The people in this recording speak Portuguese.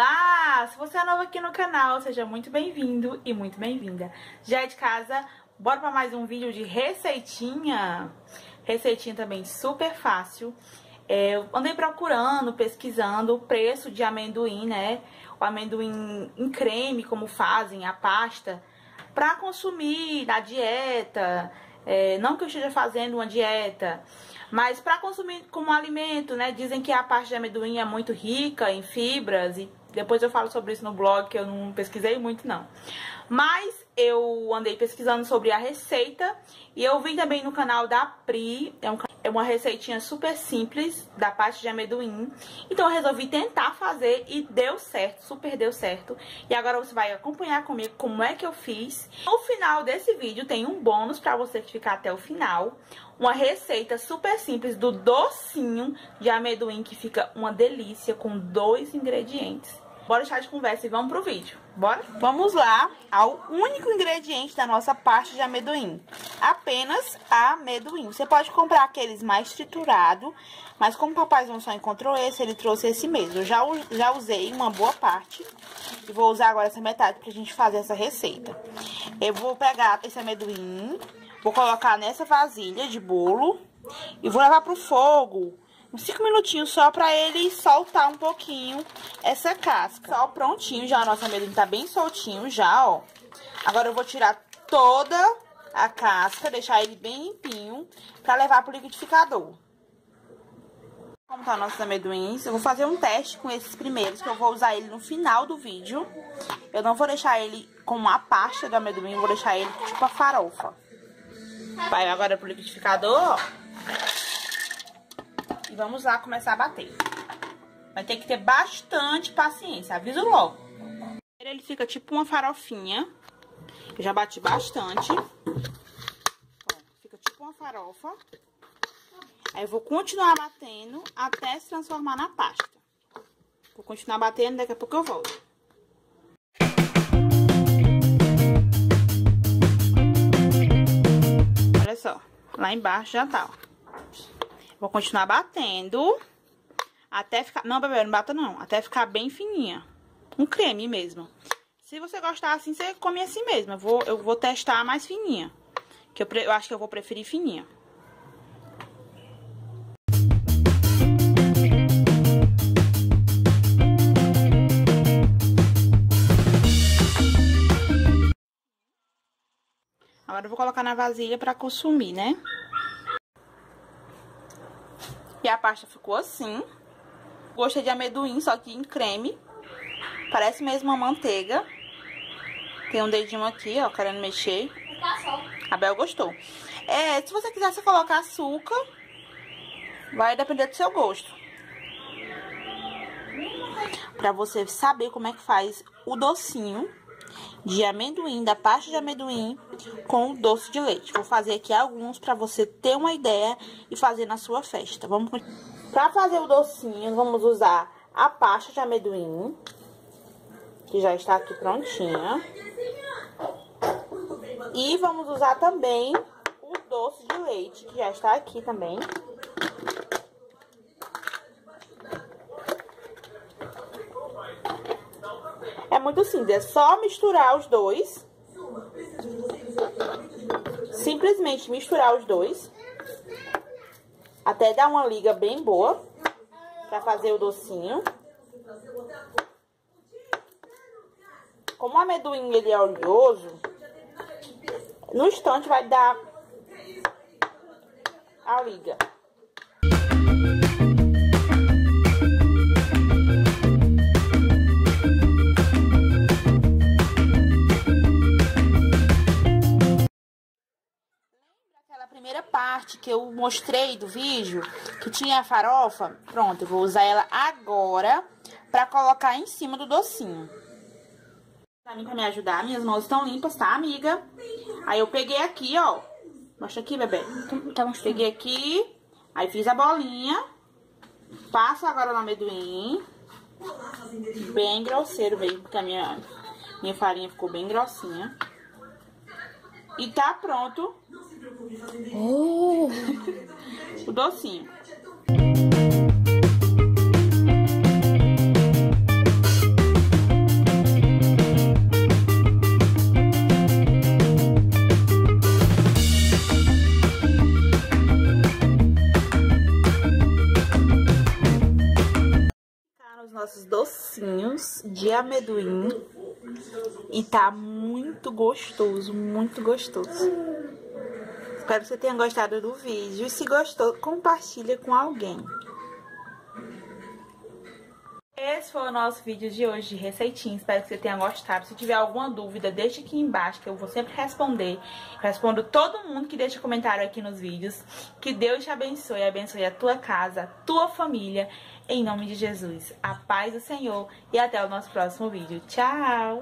Olá! Se você é novo aqui no canal, seja muito bem-vindo e muito bem-vinda. Já é de casa, bora para mais um vídeo de receitinha. Receitinha também super fácil. É, eu andei procurando, pesquisando o preço de amendoim, né? O amendoim em creme, como fazem, a pasta, para consumir na dieta. É, não que eu esteja fazendo uma dieta, mas para consumir como alimento, né? Dizem que a parte de amendoim é muito rica em fibras e depois eu falo sobre isso no blog, que eu não pesquisei muito não. Mas eu andei pesquisando sobre a receita e eu vi também no canal da Pri, é, um, é uma receitinha super simples da parte de amendoim. Então eu resolvi tentar fazer e deu certo, super deu certo. E agora você vai acompanhar comigo como é que eu fiz. No final desse vídeo tem um bônus para você ficar até o final. Uma receita super simples do docinho de amendoim que fica uma delícia com dois ingredientes. Bora deixar de conversa e vamos pro vídeo. Bora? Vamos lá ao único ingrediente da nossa parte de amendoim. Apenas amendoim. Você pode comprar aqueles mais triturados, mas como o papaizão só encontrou esse, ele trouxe esse mesmo. Eu já, já usei uma boa parte e vou usar agora essa metade pra gente fazer essa receita. Eu vou pegar esse amendoim, vou colocar nessa vasilha de bolo e vou levar pro fogo uns 5 minutinhos só pra ele soltar um pouquinho essa casca. Só prontinho já, a nossa amendoim tá bem soltinho já, ó. Agora eu vou tirar toda a casca, deixar ele bem limpinho pra levar pro liquidificador. Como tá nossos amendoins, eu vou fazer um teste com esses primeiros, que eu vou usar ele no final do vídeo. Eu não vou deixar ele com uma pasta do amendoim, vou deixar ele tipo a farofa. Vai agora pro liquidificador, ó. E vamos lá começar a bater. Vai ter que ter bastante paciência, aviso logo. Ele fica tipo uma farofinha. Eu já bati bastante. Ó, fica tipo uma farofa. Aí eu vou continuar batendo até se transformar na pasta. Vou continuar batendo, daqui a pouco eu volto. Olha só, lá embaixo já tá, ó. Vou continuar batendo até ficar... Não, bebê, não bata não. Até ficar bem fininha. Um creme mesmo. Se você gostar assim, você come assim mesmo. Eu vou, eu vou testar mais fininha. Que eu, eu acho que eu vou preferir fininha. Agora eu vou colocar na vasilha pra consumir, né? E a pasta ficou assim. Gostei de amendoim, só que em creme. Parece mesmo uma manteiga. Tem um dedinho aqui, ó, querendo mexer. A Bel gostou. É, se você quiser você colocar açúcar, vai depender do seu gosto. Pra você saber como é que faz o docinho de amendoim, da pasta de amendoim com doce de leite. Vou fazer aqui alguns para você ter uma ideia e fazer na sua festa. Vamos Para fazer o docinho, vamos usar a pasta de amendoim, que já está aqui prontinha. E vamos usar também o doce de leite, que já está aqui também. Muito simples, é só misturar os dois. Simplesmente misturar os dois. Até dar uma liga bem boa. Pra fazer o docinho. Como o amendoim ele é oleoso, no instante vai dar a liga. Parte que eu mostrei do vídeo, que tinha a farofa, pronto, eu vou usar ela agora pra colocar em cima do docinho. Pra mim, pra me ajudar, minhas mãos estão limpas, tá, amiga? Aí eu peguei aqui, ó, mostra aqui, bebê. Então, peguei aqui, aí fiz a bolinha, passo agora no amendoim, bem grosseiro mesmo, porque a minha, minha farinha ficou bem grossinha. E tá pronto Oh! o docinho. nossos docinhos de amendoim. E tá muito gostoso, muito gostoso. Espero que você tenha gostado do vídeo. E se gostou, compartilha com alguém. Esse foi o nosso vídeo de hoje de receitinha. Espero que você tenha gostado. Se tiver alguma dúvida, deixa aqui embaixo que eu vou sempre responder. Respondo todo mundo que deixa comentário aqui nos vídeos. Que Deus te abençoe, abençoe a tua casa, a tua família. Em nome de Jesus. A paz do Senhor. E até o nosso próximo vídeo. Tchau!